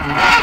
Uh-huh.